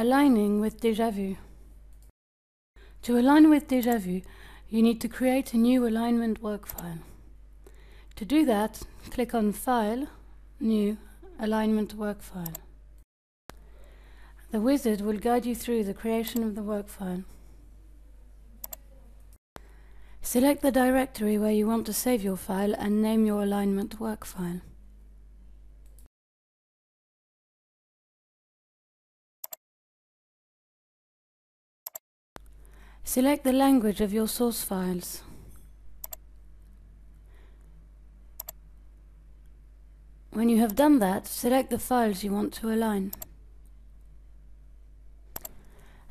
Aligning with Deja Vu. To align with Deja Vu, you need to create a new alignment work file. To do that, click on File, New, Alignment Work File. The wizard will guide you through the creation of the work file. Select the directory where you want to save your file and name your alignment work file. Select the language of your source files. When you have done that, select the files you want to align.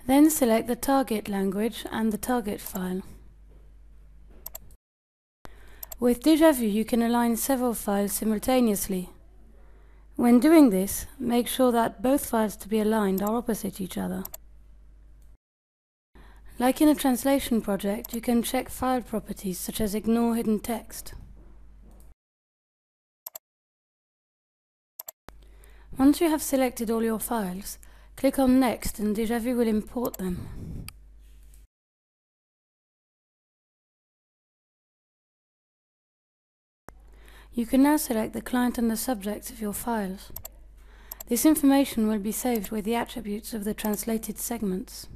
Then select the target language and the target file. With Deja you can align several files simultaneously. When doing this, make sure that both files to be aligned are opposite each other. Like in a translation project, you can check file properties such as ignore hidden text. Once you have selected all your files, click on Next and Deja Vu will import them. You can now select the client and the subjects of your files. This information will be saved with the attributes of the translated segments.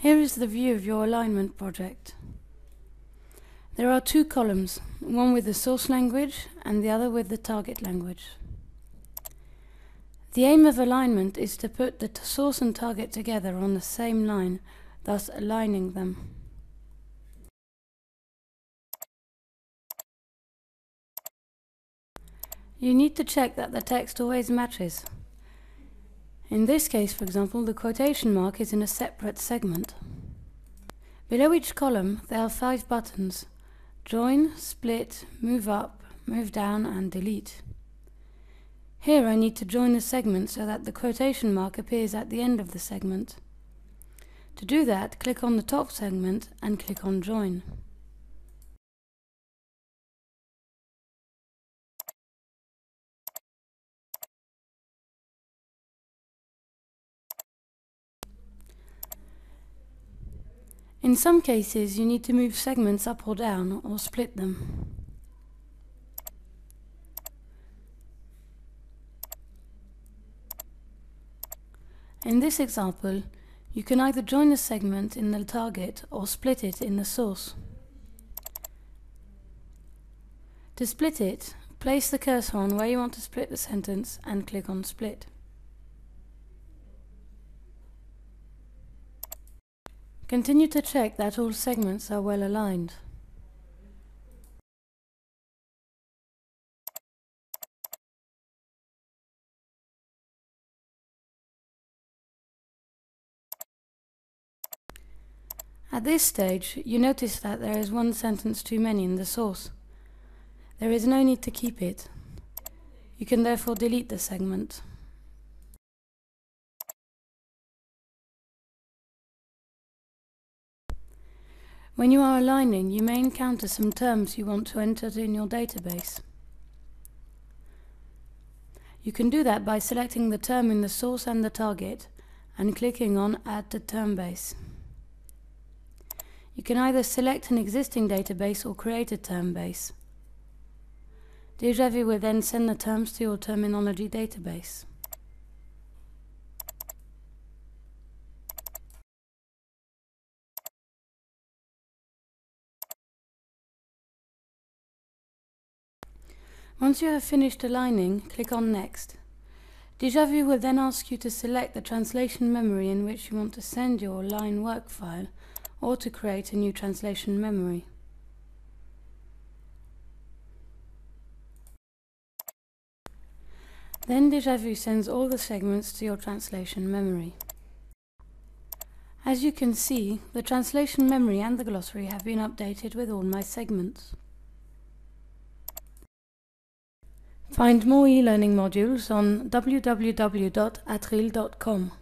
Here is the view of your alignment project. There are two columns, one with the source language and the other with the target language. The aim of alignment is to put the source and target together on the same line, thus aligning them. You need to check that the text always matches. In this case, for example, the quotation mark is in a separate segment. Below each column, there are five buttons. Join, Split, Move Up, Move Down and Delete. Here I need to join the segment so that the quotation mark appears at the end of the segment. To do that, click on the top segment and click on Join. In some cases, you need to move segments up or down or split them. In this example, you can either join a segment in the target or split it in the source. To split it, place the cursor on where you want to split the sentence and click on Split. Continue to check that all segments are well aligned. At this stage, you notice that there is one sentence too many in the source. There is no need to keep it. You can therefore delete the segment. When you are aligning, you may encounter some terms you want to enter in your database. You can do that by selecting the term in the source and the target and clicking on Add to Term Base. You can either select an existing database or create a term base. Deja will then send the terms to your terminology database. Once you have finished aligning, click on Next. Deja Vu will then ask you to select the translation memory in which you want to send your line work file or to create a new translation memory. Then Deja Vu sends all the segments to your translation memory. As you can see, the translation memory and the glossary have been updated with all my segments. Find more e-learning modules on www.atril.com.